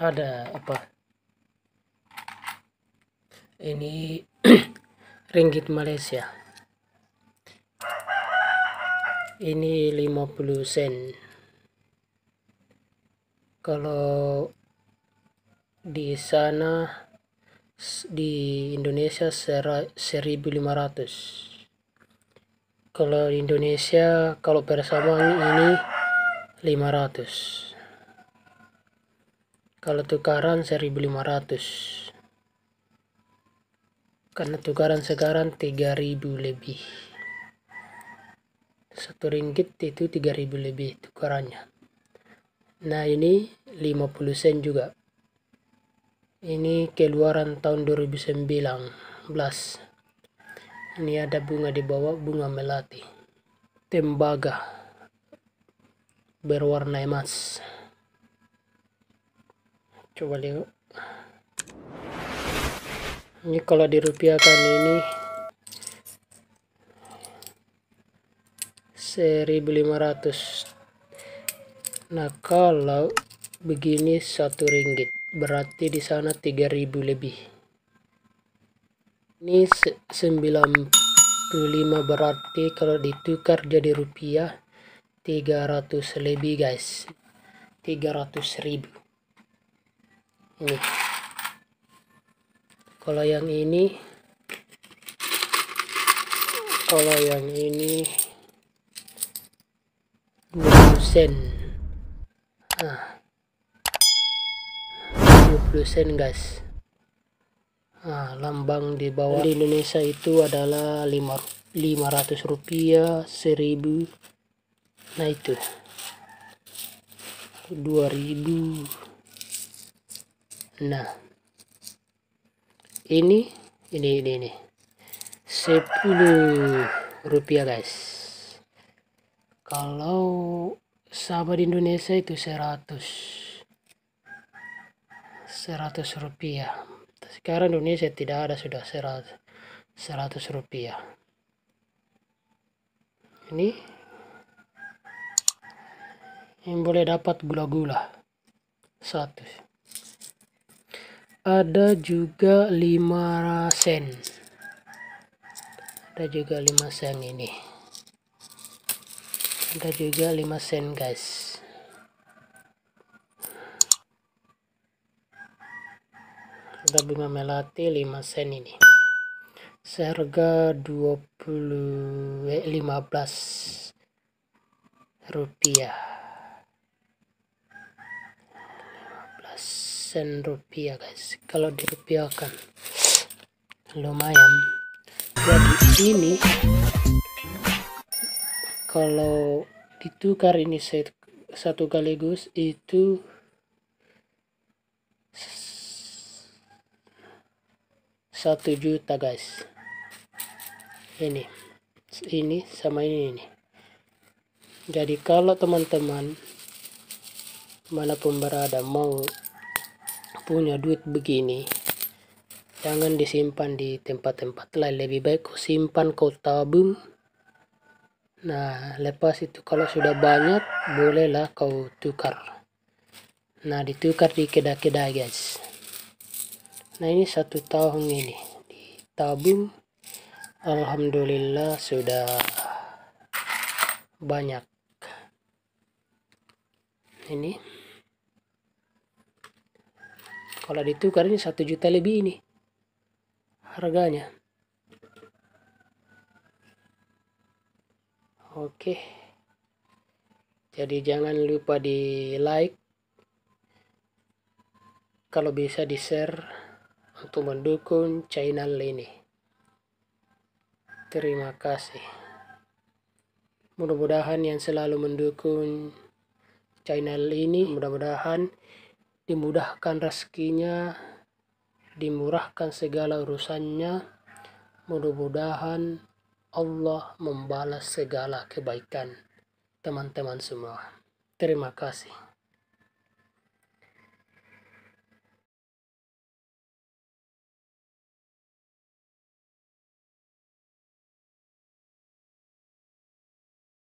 ada apa? Ini ringgit Malaysia. Ini 50 sen. Kalau di sana di Indonesia 1500 kalau di Indonesia kalau persamaan ini 500 kalau tukaran 1500 karena tukaran sekarang 3000 lebih. Satu ringgit itu 3000 lebih tukarannya. Nah ini 50 sen juga. Ini keluaran tahun 2019 ini ada bunga di bawah bunga melati. Tembaga. Berwarna emas coba lihat. Ini kalau dirupiahkan ini 1500 nah kalau begini satu ringgit berarti di sana 3000 lebih. Ini 95 berarti kalau ditukar jadi rupiah 300 lebih guys. 300 ribu ini. Kalau yang ini kalau yang ini 20 sen. Ah. 20 sen guys. Ah, lambang di bawah. Di Indonesia itu adalah 5, 500 rupiah 1000 nah itu. 2000 nah ini ini ini ini. 10 rupiah guys. Kalau sama di Indonesia itu 100 100 rupiah. Sekarang Indonesia tidak ada sudah 100 100 rupiah. Ini yang boleh dapat gula-gula. Satu ada juga 5 sen. Ada juga 5 sen ini. Ada juga 5 sen guys. Ada bunga melati 5 sen ini. Seharga 20 eh, 15 rupiah sen rupiah guys. Kalau dirupiahkan lumayan. Jadi ini kalau ditukar ini satu kaligus itu satu juta guys. Ini ini sama ini, ini. jadi kalau teman-teman mana pun berada mau punya duit begini jangan disimpan di tempat-tempat lain. Lebih baik kau simpan kau tabung. Nah lepas itu kalau sudah banyak bolehlah kau tukar. Nah ditukar di kedai-kedai guys. Nah ini satu tahun ini ditabung. Alhamdulillah sudah banyak. Ini kalau ditukar ini satu juta lebih ini harganya. Oke. Jadi jangan lupa di like. Kalau bisa di share untuk mendukung channel ini. Terima kasih. Mudah-mudahan yang selalu mendukung channel ini mudah-mudahan dimudahkan rezekinya, dimurahkan segala urusannya. Mudah-mudahan Allah membalas segala kebaikan teman-teman semua. Terima kasih.